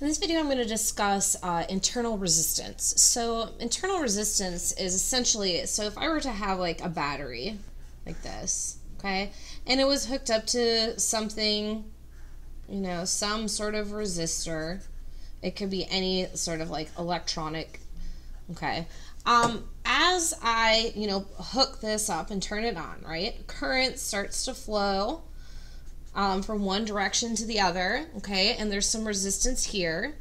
In this video, I'm going to discuss uh, internal resistance. So internal resistance is essentially, so if I were to have like a battery like this, okay, and it was hooked up to something, you know, some sort of resistor, it could be any sort of like electronic, okay, um, as I, you know, hook this up and turn it on, right, current starts to flow um, from one direction to the other, okay, and there's some resistance here.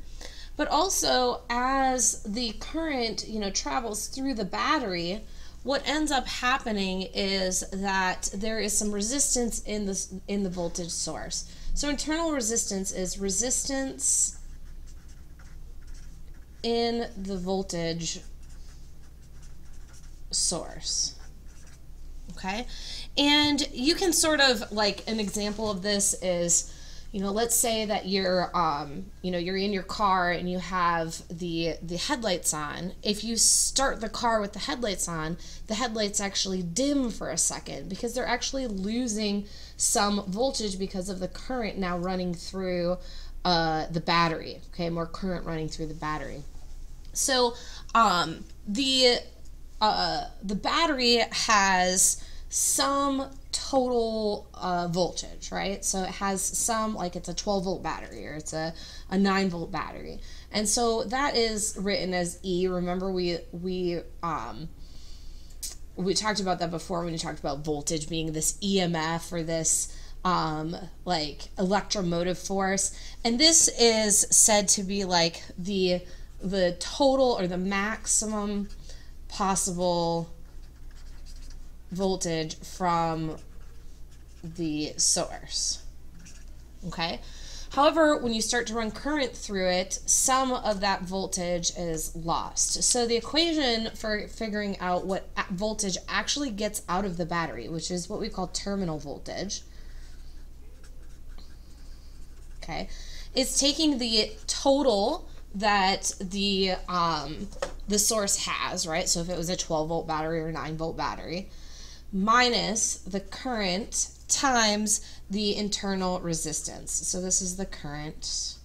But also, as the current, you know, travels through the battery, what ends up happening is that there is some resistance in the, in the voltage source. So internal resistance is resistance in the voltage source. Okay? And you can sort of like an example of this is, you know, let's say that you're, um, you know, you're in your car and you have the the headlights on. If you start the car with the headlights on, the headlights actually dim for a second because they're actually losing some voltage because of the current now running through uh, the battery. Okay, more current running through the battery. So um, the uh, the battery has some total uh, voltage, right? So it has some, like it's a 12 volt battery or it's a, a 9 volt battery. And so that is written as E. Remember, we, we, um, we talked about that before when we talked about voltage being this EMF or this um, like electromotive force. And this is said to be like the the total or the maximum possible voltage from the source. Okay? However, when you start to run current through it, some of that voltage is lost. So the equation for figuring out what voltage actually gets out of the battery, which is what we call terminal voltage, okay, is taking the total that the um, the source has, right? So if it was a 12 volt battery or 9 volt battery, minus the current times the internal resistance. So this is the current,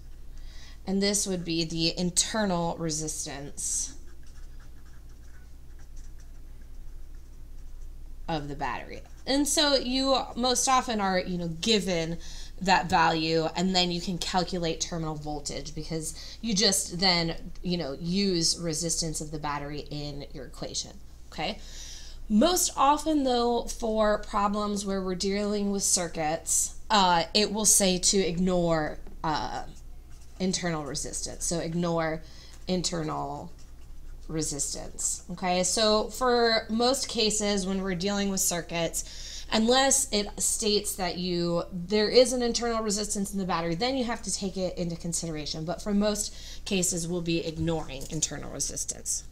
and this would be the internal resistance of the battery. And so you most often are, you know, given that value and then you can calculate terminal voltage because you just then, you know, use resistance of the battery in your equation, okay? Most often, though, for problems where we're dealing with circuits, uh, it will say to ignore uh, internal resistance. So ignore internal resistance. Okay, so for most cases when we're dealing with circuits, unless it states that you there is an internal resistance in the battery, then you have to take it into consideration. But for most cases, we'll be ignoring internal resistance.